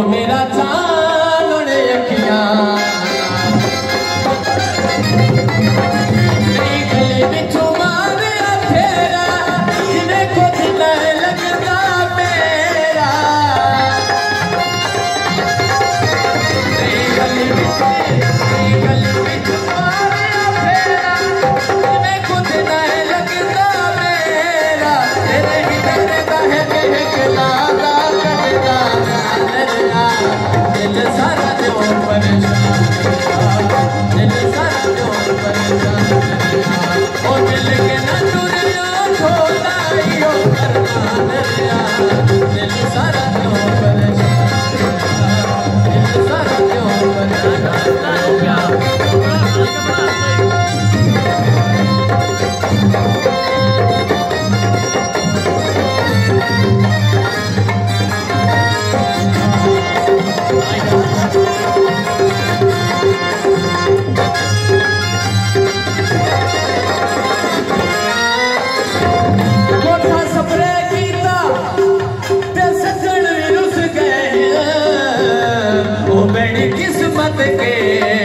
Oh, mira दिल के